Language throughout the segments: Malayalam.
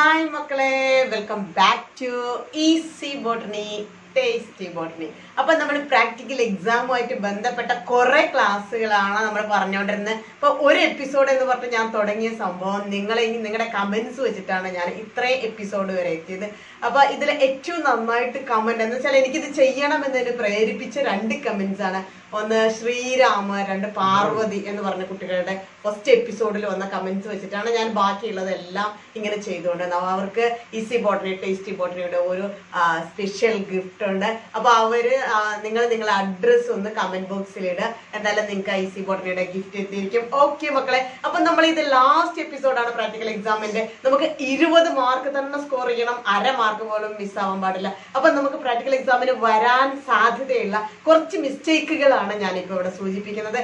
ഹായ് മക്കളെ. Welcome back to easy botany. Tasty botany അപ്പൊ നമ്മൾ പ്രാക്ടിക്കൽ എക്സാമുമായിട്ട് ബന്ധപ്പെട്ട കുറെ ക്ലാസ്സുകളാണ് നമ്മൾ പറഞ്ഞുകൊണ്ടിരുന്നത് അപ്പൊ ഒരു എപ്പിസോഡ് എന്ന് പറഞ്ഞിട്ട് ഞാൻ തുടങ്ങിയ സംഭവം നിങ്ങളെ നിങ്ങളുടെ കമന്റ്സ് വെച്ചിട്ടാണ് ഞാൻ ഇത്രയും എപ്പിസോഡ് വരെ എത്തിയത്. അപ്പൊ ഇതിൽ ഏറ്റവും നന്നായിട്ട് കമന്റ് എന്ന് വെച്ചാൽ എനിക്കിത് ചെയ്യണം എന്നതിന് പ്രേരിപ്പിച്ച രണ്ട് കമന്റ്സ് ആണ്. ഒന്ന് ശ്രീരാമ രണ്ട് പാർവതി എന്ന് പറഞ്ഞ കുട്ടികളുടെ ഫസ്റ്റ് എപ്പിസോഡിൽ വന്ന കമന്റ്സ് വെച്ചിട്ടാണ് ഞാൻ ബാക്കിയുള്ളതെല്ലാം ഇങ്ങനെ ചെയ്തുകൊണ്ടിരുന്നത് അവർക്ക് ഈസി ബോട്ടണി ടേസ്റ്റി ബോട്ടണിയുടെ ഒരു സ്പെഷ്യൽ ഗിഫ്റ്റ് ഉണ്ട് അപ്പൊ അവർ നിങ്ങൾ നിങ്ങളുടെ അഡ്രസ് ഒന്ന് കമന്റ് ബോക്സിൽ ഇട. എന്തായാലും നിങ്ങൾക്ക് ഐ സി ബോട്ടണിയുടെ ഗിഫ്റ്റ് എത്തിയിരിക്കും. ഓക്കെ മക്കളെ. അപ്പൊ നമ്മൾ ഇത് ലാസ്റ്റ് എപ്പിസോഡാണ് പ്രാക്ടിക്കൽ എക്സാമിന്റെ നമുക്ക് ഇരുപത് മാർക്ക് തന്നെ സ്കോർ ചെയ്യണം. അര മാർക്ക് പോലും മിസ് ആവാൻ പാടില്ല. അപ്പൊ നമുക്ക് പ്രാക്ടിക്കൽ എക്സാമിന് വരാൻ സാധ്യതയുള്ള കുറച്ച് മിസ്റ്റേക്കുകളാണ് ഞാനിപ്പോ ഇവിടെ സൂചിപ്പിക്കുന്നത്.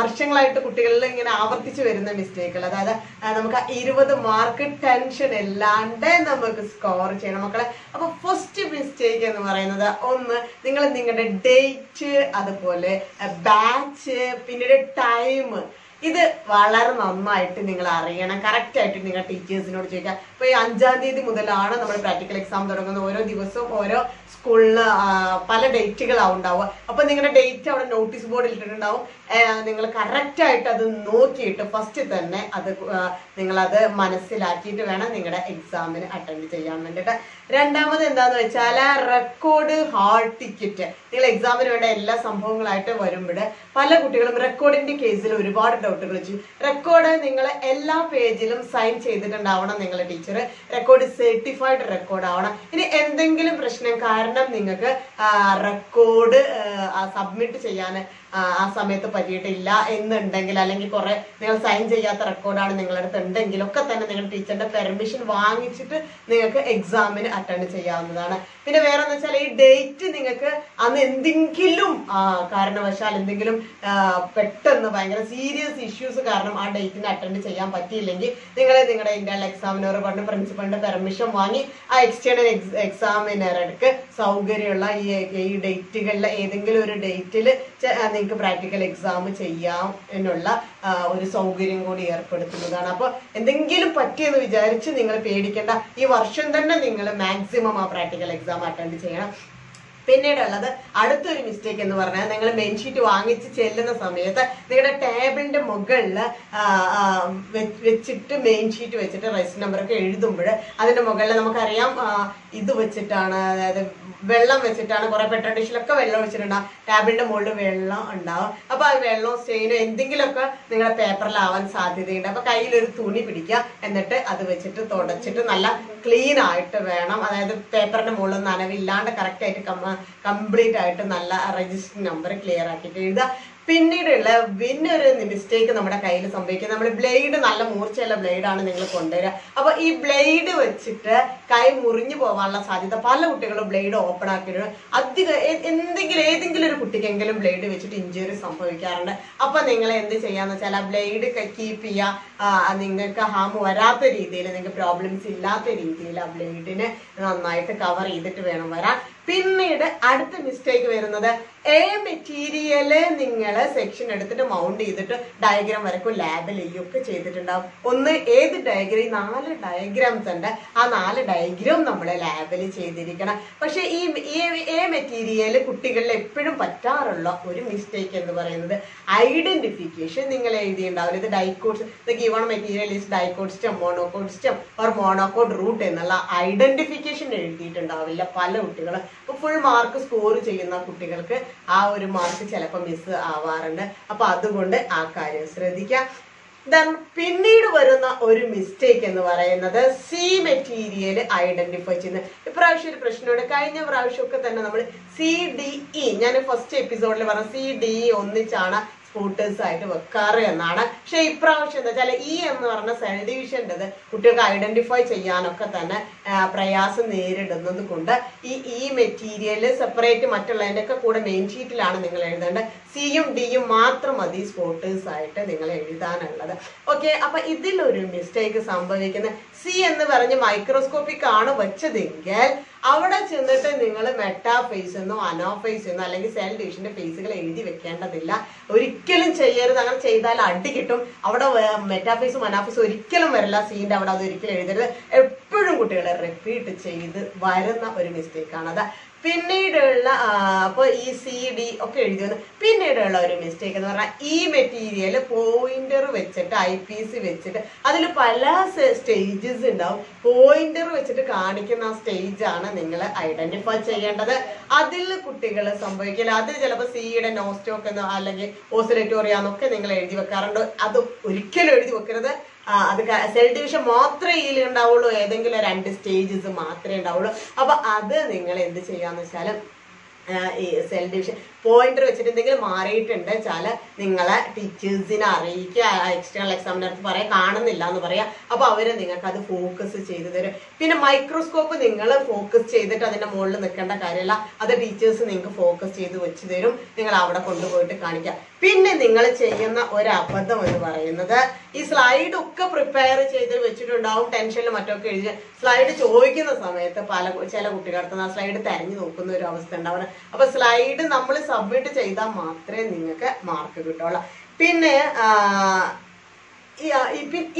വർഷങ്ങളായിട്ട് കുട്ടികളിൽ ഇങ്ങനെ ആവർത്തിച്ചു വരുന്ന മിസ്റ്റേക്കുകൾ അതായത് നമുക്ക് ഇരുപത് മാർക്ക് ടെൻഷൻ ഇല്ലാണ്ട് നമുക്ക് സ്കോർ ചെയ്യണം മക്കളെ. അപ്പൊ ഫസ്റ്റ് മിസ്റ്റേക്ക് എന്ന് പറയുന്നത് ഒന്ന് നിങ്ങൾ നിങ്ങളുടെ ഡേറ്റ് അതുപോലെ ബാച്ച് പിന്നീട് ടൈം ഇത് വളരെ നന്നായിട്ട് നിങ്ങൾ അറിയണം. കറക്റ്റ് ആയിട്ട് നിങ്ങൾ ടീച്ചേഴ്സിനോട് ചോദിക്കുക ഇപ്പൊ ഈ അഞ്ചാം തീയതി മുതലാണ് നമ്മൾ പ്രാക്ടിക്കൽ എക്സാം തുടങ്ങുന്നത്. ഓരോ ദിവസവും ഓരോ സ്കൂളിൽ പല ഡേറ്റുകളാവും ഉണ്ടാവുക. അപ്പൊ നിങ്ങളുടെ ഡേറ്റ് അവിടെ നോട്ടീസ് ബോർഡിൽ ഇട്ടിട്ടുണ്ടാവും. നിങ്ങൾ കറക്റ്റ് ആയിട്ട് അത് നോക്കിയിട്ട് ഫസ്റ്റ് തന്നെ അത് നിങ്ങൾ അത് മനസ്സിലാക്കിയിട്ട് വേണം നിങ്ങളുടെ എക്സാമിന് അറ്റൻഡ് ചെയ്യാൻ വേണ്ടിയിട്ട്. രണ്ടാമത് എന്താന്ന് വെച്ചാൽ റെക്കോർഡ് ഹാൾ ടിക്കറ്റ് നിങ്ങൾ എക്സാമിന് വേണ്ട എല്ലാ സംഭവങ്ങളായിട്ട് വരുമ്പോൾ പല കുട്ടികളും റെക്കോർഡിന്റെ കേസിൽ ഒരുപാട് ഡൗട്ടുകൾ വെച്ചു റെക്കോർഡ് നിങ്ങൾ എല്ലാ പേജിലും സൈൻ ചെയ്തിട്ടുണ്ടാവണം നിങ്ങളുടെ ടീച്ചർ റെക്കോർഡ് സർട്ടിഫൈഡ് റെക്കോർഡ് ആവണം. ഇനി എന്തെങ്കിലും പ്രശ്നം കാരണം നിങ്ങൾക്ക് റെക്കോർഡ് സബ്മിറ്റ് ചെയ്യാൻ ആ, സമയത്ത് പറ്റിയിട്ടില്ല എന്നുണ്ടെങ്കിൽ അല്ലെങ്കിൽ കുറെ നിങ്ങൾ സൈൻ ചെയ്യാത്ത റെക്കോർഡാണ് നിങ്ങളുടെ അടുത്ത് ഉണ്ടെങ്കിൽ ഒക്കെ തന്നെ നിങ്ങൾ ടീച്ചറിന്റെ പെർമിഷൻ വാങ്ങിച്ചിട്ട് നിങ്ങൾക്ക് എക്സാമിന് അറ്റൻഡ് ചെയ്യാവുന്നതാണ്. പിന്നെ വേറെ എന്ന് വെച്ചാൽ ഈ ഡേറ്റ് നിങ്ങൾക്ക് അന്ന് എന്തെങ്കിലും കാരണവശാൽ എന്തെങ്കിലും പെട്ടെന്ന് ഭയങ്കര സീരിയസ് ഇഷ്യൂസ് കാരണം ആ ഡേറ്റിന് അറ്റൻഡ് ചെയ്യാൻ പറ്റിയില്ലെങ്കിൽ നിങ്ങളെ നിങ്ങളുടെ ഇന്റർണൽ എക്സാമിനോട് പറഞ്ഞ് പ്രിൻസിപ്പളിന്റെ പെർമിഷൻ വാങ്ങി ആ എക്സ്റ്റേണൽ എക്സാമിനർക്ക് സൗകര്യമുള്ള ഈ ഈ ഡേറ്റുകളിലെ ഏതെങ്കിലും ഒരു ഡേറ്റിൽ നിങ്ങൾക്ക് പ്രാക്ടിക്കൽ എക്സാം ചെയ്യാം എന്നുള്ള ഒരു സൗകര്യം കൂടി ഏർപ്പെടുത്തുന്നതാണ്. അപ്പോൾ എന്തെങ്കിലും പറ്റിയെന്ന് വിചാരിച്ച് നിങ്ങൾ പേടിക്കേണ്ട. ഈ വർഷം തന്നെ നിങ്ങൾ മാക്സിമം ആ പ്രാക്ടിക്കൽ എക്സാം അറ്റൻഡ് ചെയ്യണം. പിന്നീടുള്ളത് അടുത്തൊരു മിസ്റ്റേക്ക് എന്ന് പറഞ്ഞാൽ നിങ്ങൾ മെയിൻ ഷീറ്റ് വാങ്ങിച്ച് ചെല്ലുന്ന സമയത്ത് നിങ്ങളുടെ ടേബിളിന്റെ മുകളിൽ വെച്ചിട്ട് മെയിൻ ഷീറ്റ് വെച്ചിട്ട് റെസ്റ്റ് നമ്പറൊക്കെ എഴുതുമ്പോൾ അതിന്റെ മുകളിൽ നമുക്കറിയാം ഇത് വെച്ചിട്ടാണ് അതായത് വെള്ളം വെച്ചിട്ടാണ് കുറെ പെട്രോൾ ഡിഷിലൊക്കെ വെള്ളം വെച്ചിട്ടുണ്ടാവും ടാബിളിന്റെ മുകളിൽ വെള്ളം ഉണ്ടാവും. അപ്പൊ ആ വെള്ളവും സ്റ്റെയിനോ എന്തെങ്കിലുമൊക്കെ നിങ്ങളുടെ പേപ്പറിലാവാൻ സാധ്യതയുണ്ട്. അപ്പൊ കയ്യിൽ ഒരു തുണി പിടിക്കുക എന്നിട്ട് അത് വെച്ചിട്ട് തുടച്ചിട്ട് നല്ല ക്ലീൻ ആയിട്ട് വേണം. അതായത് പേപ്പറിന്റെ മുകളിൽ നനവില്ലാണ്ട് കറക്റ്റ് ആയിട്ട് കംപ്ലീറ്റ് ആയിട്ട് നല്ല രജിസ്റ്റർ നമ്പർ ക്ലിയർ ആക്കിയിട്ട് എഴുതുക. പിന്നീടുള്ള പിന്നെ ഒരു മിസ്റ്റേക്ക് നമ്മുടെ കയ്യിൽ സംഭവിക്കുക നമ്മൾ ബ്ലേഡ് നല്ല മൂർച്ചയുള്ള ബ്ലേഡാണ് നിങ്ങൾ കൊണ്ടുവരിക. അപ്പൊ ഈ ബ്ലേഡ് വെച്ചിട്ട് കൈ മുറിഞ്ഞു പോകാനുള്ള സാധ്യത പല കുട്ടികളും ബ്ലേഡ് ഓപ്പൺ ആക്കിയിട്ട് അധികം എന്തെങ്കിലും ഏതെങ്കിലും ഒരു കുട്ടിക്കെങ്കിലും ബ്ലേഡ് വെച്ചിട്ട് ഇഞ്ചുറി സംഭവിക്കാറുണ്ട്. അപ്പൊ നിങ്ങൾ എന്ത് ചെയ്യാന്ന് വെച്ചാൽ ആ ബ്ലേഡ് കീപ്പ് ചെയ്യുക നിങ്ങൾക്ക് ഹാം വരാത്ത രീതിയിൽ നിങ്ങൾക്ക് പ്രോബ്ലംസ് ഇല്ലാത്ത രീതിയിൽ ആ ബ്ലേഡിനെ നന്നായിട്ട് കവർ ചെയ്തിട്ട് വേണം വരാൻ. അടുത്ത മിസ്റ്റേക്ക് വരുന്നത് എ മെറ്റീരിയൽ നിങ്ങൾ സെക്ഷൻ എടുത്തിട്ട് മൗണ്ട് ചെയ്തിട്ട് ഡയഗ്രാം വരക്കും ലാബിൽ ഒക്കെ ചെയ്തിട്ടുണ്ടാവും. ഒന്ന് ഏത് ഡയഗ്രാം നാല് ഡയഗ്രാംസ് ഉണ്ട്. ആ നാല് ഡയഗ്രാം നമ്മൾ ലാബിൽ ചെയ്തിരിക്കണം. പക്ഷെ ഈ എ മെറ്റീരിയൽ കുട്ടികളിൽ എപ്പോഴും പറ്റാറുള്ള ഒരു മിസ്റ്റേക്ക് എന്ന് പറയുന്നത് ഐഡന്റിഫിക്കേഷൻ നിങ്ങൾ എഴുതിയിട്ടുണ്ടാവില്ല. ഇത് ഡൈക്കോഡ്സ് ഇത് given material is dicot stem monocot or monocot root എന്നുള്ള ഐഡന്റിഫിക്കേഷൻ എഴുതിയിട്ടുണ്ടാവില്ല പല കുട്ടികളും. അപ്പോൾ ഫുൾ മാർക്ക് സ്കോർ ചെയ്യുന്ന കുട്ടികൾക്ക് ആ ഒരു മാർക്ക് ചിലപ്പോൾ മിസ് ആവാറുണ്ട്. അപ്പൊ അതുകൊണ്ട് ആ കാര്യം ശ്രദ്ധിക്കാം പിന്നീട് വരുന്ന ഒരു മിസ്റ്റേക്ക് എന്ന് പറയുന്നത് സി മെറ്റീരിയൽ ഐഡന്റിഫൈ ചെയ്യുന്നത് ഇപ്രാവശ്യം ഒരു പ്രശ്നമുണ്ട്. കഴിഞ്ഞ പ്രാവശ്യമൊക്കെ തന്നെ നമ്മൾ സി ഡി ഇ ഞാൻ ഫസ്റ്റ് എപ്പിസോഡിൽ പറഞ്ഞ സി ഡി ഇ ഒന്നിച്ചാണ് സ്കൂട്ടേഴ്സ് ആയിട്ട് വെക്കാറ് എന്നാണ്. പക്ഷെ ഇപ്രാവശ്യം എന്താ വെച്ചാൽ ഈ എന്ന് പറഞ്ഞ സെൽ ഡിവിഷന്റെത് കുട്ടികൾക്ക് ഐഡന്റിഫൈ ചെയ്യാനൊക്കെ തന്നെ പ്രയാസം നേരിടുന്നത് കൊണ്ട് ഈ ഈ മെറ്റീരിയൽ സെപ്പറേറ്റ് മറ്റുള്ളതിന്റെയൊക്കെ കൂടെ മെയിൻ ഷീറ്റിലാണ് നിങ്ങൾ എഴുതേണ്ടത്. സിയും ഡിയും മാത്രം മതി സ്പോട്ടേഴ്സ് ആയിട്ട് നിങ്ങൾ എഴുതാനുള്ളത്. ഓക്കെ അപ്പൊ ഇതിലൊരു മിസ്റ്റേക്ക് സംഭവിക്കുന്നത്. സി എന്ന് പറഞ്ഞ് മൈക്രോസ്കോപ്പിക് ആണ് വെച്ചതെങ്കിൽ അവിടെ ചെന്നിട്ട് നിങ്ങൾ മെറ്റാ ഫേസ് എന്നോ അനോ ഫേസ് എന്നോ അല്ലെങ്കിൽ സെൽ ഡിവിഷന്റെ ഫേസുകൾ എഴുതി വെക്കേണ്ടതില്ല. ഒരിക്കലും ചെയ്യരുത്. അങ്ങനെ ചെയ്താൽ അടി കിട്ടും. അവിടെ മെറ്റാഫേസും ഫേസും അനാ ഫേസും ഒരിക്കലും വരില്ല. സീന്റെ അവിടെ അത് ഒരിക്കലും എഴുതരുത്. എപ്പോഴും കുട്ടികളെ റിപ്പീറ്റ് ചെയ്ത് വരുന്ന ഒരു മിസ്റ്റേക്കാണ് അത് പിന്നീടുള്ള അപ്പോൾ ഈ സി ഡി ഒക്കെ എഴുതി വന്നു പിന്നീടുള്ള ഒരു മിസ്റ്റേക്ക് എന്ന് പറഞ്ഞാൽ ഈ മെറ്റീരിയൽ പോയിന്റർ വെച്ചിട്ട് ഐ പി സി വെച്ചിട്ട് അതിൽ പല സ്റ്റേജസ് ഉണ്ടാവും. പോയിന്റർ വെച്ചിട്ട് കാണിക്കുന്ന ആ സ്റ്റേജ് ആണ് നിങ്ങൾ ഐഡന്റിഫൈ ചെയ്യേണ്ടത്. അതിൽ കുട്ടികൾ സംഭവിക്കില്ല. അത് ചിലപ്പോൾ സിയുടെ നോസ്റ്റോക്ക് എന്നോ അല്ലെങ്കിൽ ഓസിലേറ്റോറിയ എന്നൊക്കെ നിങ്ങൾ എഴുതി വെക്കാറുണ്ട്. അത് ഒരിക്കലും എഴുതി വെക്കരുത്. അത് സെൽ ഡിവിഷൻ മാത്രമേ ഇതിൽ ഉണ്ടാവുള്ളൂ. ഏതെങ്കിലും രണ്ട് സ്റ്റേജസ് മാത്രമേ ഉണ്ടാവുള്ളൂ. അപ്പൊ അത് നിങ്ങൾ എന്ത് ചെയ്യാന്ന് വെച്ചാൽ ഈ സെൽ ഡിവിഷൻ പോയിന്റർ വെച്ചിട്ട് എന്തെങ്കിലും മാറിയിട്ടുണ്ട് വെച്ചാൽ നിങ്ങളെ ടീച്ചേഴ്സിനെ അറിയിക്കുക എക്സ്റ്റേണൽ എക്സാമിനടുത്ത് പറയാം കാണുന്നില്ല എന്ന് പറയാം. അപ്പൊ അവർ നിങ്ങൾക്ക് അത് ഫോക്കസ് ചെയ്ത് തരും. പിന്നെ മൈക്രോസ്കോപ്പ് നിങ്ങൾ ഫോക്കസ് ചെയ്തിട്ട് അതിന്റെ മുകളിൽ നിൽക്കേണ്ട കാര്യമല്ല. അത് ടീച്ചേഴ്സ് നിങ്ങൾക്ക് ഫോക്കസ് ചെയ്ത് വെച്ച് തരും. നിങ്ങൾ അവിടെ കൊണ്ടുപോയിട്ട് കാണിക്കാം പിന്നെ നിങ്ങൾ ചെയ്യുന്ന ഒരു അബദ്ധം എന്ന് പറയുന്നത് ഈ സ്ലൈഡ് ഒക്കെ പ്രിപ്പയർ ചെയ്ത് വെച്ചിട്ടുണ്ടാവും. ടെൻഷനിൽ മറ്റൊക്കെ എഴുതി സ്ലൈഡ് ചോദിക്കുന്ന സമയത്ത് പല ചില കുട്ടികൾക്ക് ആ സ്ലൈഡ് തെരഞ്ഞു നോക്കുന്ന ഒരു അവസ്ഥ ഉണ്ടാവുന്നത് അപ്പൊ സ്ലൈഡ് നമ്മൾ സബ്മിറ്റ് ചെയ്താൽ മാത്രമേ നിങ്ങൾക്ക് മാർക്ക് കിട്ടുള്ളൂ. പിന്നെ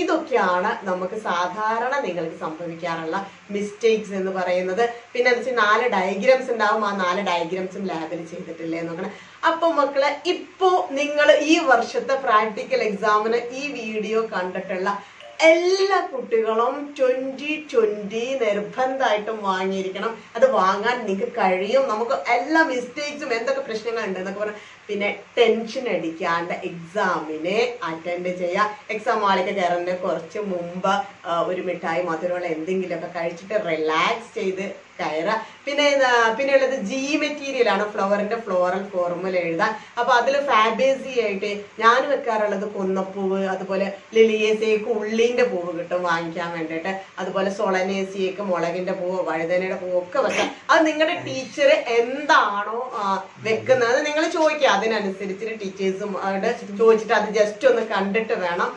ഇതൊക്കെയാണ് നമുക്ക് സാധാരണ നിങ്ങൾക്ക് സംഭവിക്കാറുള്ള മിസ്റ്റേക്സ് എന്ന് പറയുന്നത്. പിന്നെ എന്താ വെച്ചാൽ നാല് ഡയഗ്രാംസ് ഉണ്ടാവും. ആ നാല് ഡയഗ്രാംസും ലാബിൽ ചെയ്തിട്ടില്ലേ നോക്കണം. അപ്പൊ മക്കളെ ഇപ്പോ നിങ്ങൾ ഈ വർഷത്തെ പ്രാക്ടിക്കൽ എക്സാമിന് ഈ വീഡിയോ കണ്ടിട്ടുള്ള എല്ലാ കുട്ടികളും ട്വന്റി ട്വന്റി നിർബന്ധമായിട്ടും വാങ്ങിയിരിക്കണം. അത് വാങ്ങാൻ നിങ്ങൾക്ക് കഴിയും. നമുക്ക് എല്ലാ മിസ്റ്റേക്സും എന്തൊക്കെ പ്രശ്നങ്ങളുണ്ട് എന്നൊക്കെ പറഞ്ഞാൽ പിന്നെ ടെൻഷൻ അടിക്കാണ്ട് എക്സാമിനെ അറ്റൻഡ് ചെയ്യുക എക്സാം ഹാളിലേക്ക് കയറുന്നതിന് കുറച്ച് മുമ്പ് ഒരു മിഠായി മധുരമുള്ള എന്തെങ്കിലുമൊക്കെ കഴിച്ചിട്ട് റിലാക്സ് ചെയ്ത് കയറുക പിന്നെ പിന്നെ ഉള്ളത് ജി മെറ്റീരിയൽ ആണ് ഫ്ലവറിന്റെ ഫ്ലോറൽ ഫോർമുല എഴുതാൻ. അപ്പൊ അതിൽ ഫാബേസി ആയിട്ട് ഞാൻ വെക്കാറുള്ളത് കുന്നപ്പൂവ് അതുപോലെ ലിലിയേസിയക്ക് ഉള്ളിന്റെ പൂവ് കിട്ടും വാങ്ങിക്കാൻ വേണ്ടിയിട്ട്. അതുപോലെ സൊളനേസിയേക്ക് മുളകിന്റെ പൂവ് വഴുതനയുടെ പൂവ് ഒക്കെ വെക്കാം. അത് നിങ്ങളുടെ ടീച്ചർ എന്താണോ വെക്കുന്നത്. നിങ്ങൾ ചോദിക്കുക അതിനനുസരിച്ച് ടീച്ചേഴ്സും അവിടെ ചോദിച്ചിട്ട് അത് ജസ്റ്റ് ഒന്ന് കണ്ടിട്ട് വേണം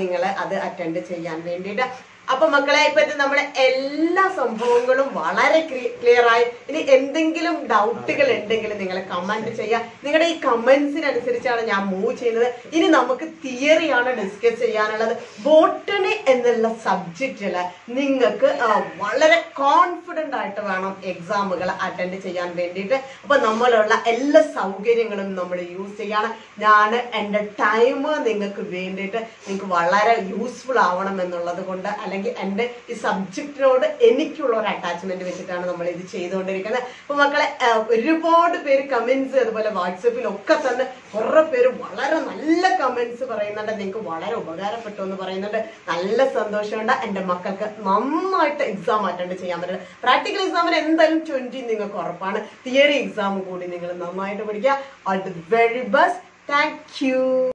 നിങ്ങൾ അത് അറ്റൻഡ് ചെയ്യാൻ വേണ്ടിയിട്ട്. അപ്പൊ മക്കളെ ഇപ്പത്തെ നമ്മുടെ എല്ലാ സംഭവങ്ങളും വളരെ ക്ലിയർ ആയി. ഇനി എന്തെങ്കിലും ഡൗട്ടുകൾ ഉണ്ടെങ്കിൽ നിങ്ങൾ കമന്റ് ചെയ്യുക നിങ്ങളുടെ ഈ കമന്റ്സിനനുസരിച്ചാണ് ഞാൻ മൂവ് ചെയ്യുന്നത്. ഇനി നമുക്ക് തിയറിയാണ് ഡിസ്കസ് ചെയ്യാനുള്ളത്. ബോട്ടണി എന്നുള്ള സബ്ജക്റ്റിൽ നിങ്ങൾക്ക് വളരെ കോൺഫിഡന്റ് ആയിട്ട് വേണം എക്സാമുകൾ അറ്റൻഡ് ചെയ്യാൻ വേണ്ടിയിട്ട്. അപ്പൊ നമ്മളുള്ള എല്ലാ സൗകര്യങ്ങളും നമ്മൾ യൂസ് ചെയ്യാണ്. ഞാൻ എന്റെ ടൈം നിങ്ങൾക്ക് വേണ്ടിയിട്ട് നിങ്ങൾക്ക് വളരെ യൂസ്ഫുൾ ആവണം എന്നുള്ളത് കൊണ്ട് അല്ലെങ്കിൽ എന്റെ ഈ സബ്ജക്റ്റിനോട് എനിക്കുള്ള ഒരു അറ്റാച്ച്മെന്റ് വെച്ചിട്ടാണ് നമ്മൾ ഇത് ചെയ്തുകൊണ്ടിരിക്കുന്നത്. അപ്പൊ മക്കളെ ഒരുപാട് പേര് കമന്റ്സ് അതുപോലെ വാട്സപ്പിൽ ഒക്കെ തന്നെ കുറെ പേര് വളരെ നല്ല കമന്റ്സ് പറയുന്നുണ്ട്. നിങ്ങൾക്ക് വളരെ ഉപകാരപ്പെട്ടു എന്ന് പറയുന്നുണ്ട്. നല്ല സന്തോഷമുണ്ട്. എന്റെ മക്കൾക്ക് നന്നായിട്ട് എക്സാം അറ്റൻഡ് ചെയ്യാൻ പറ്റുന്നത് പ്രാക്ടിക്കൽ എക്സാമിന് എന്തായാലും ട്വന്റി നിങ്ങൾക്ക് ഉറപ്പാണ്. തിയറി എക്സാം കൂടി നിങ്ങൾ നന്നായിട്ട് പഠിക്കുക. All the very best thank you